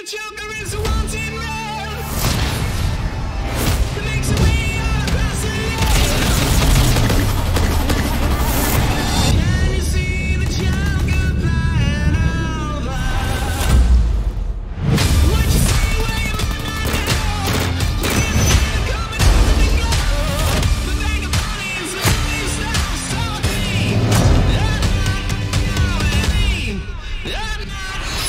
the Joker is a wanted man He makes a way out of Pasadena. Can you see the Joker flying over? What you see where you at right now? You hear the sound coming out of the glow. The money, is always now so clean. I'm not going in. I'm not.